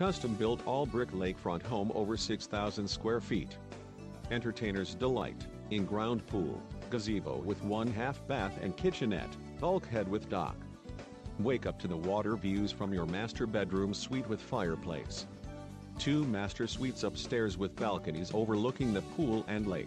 Custom built all brick lakefront home over 6,000 square feet. Entertainer's delight, in-ground pool, gazebo with one half bath and kitchenette, bulkhead with dock. Wake up to the water views from your master bedroom suite with fireplace. Two master suites upstairs with balconies overlooking the pool and lake.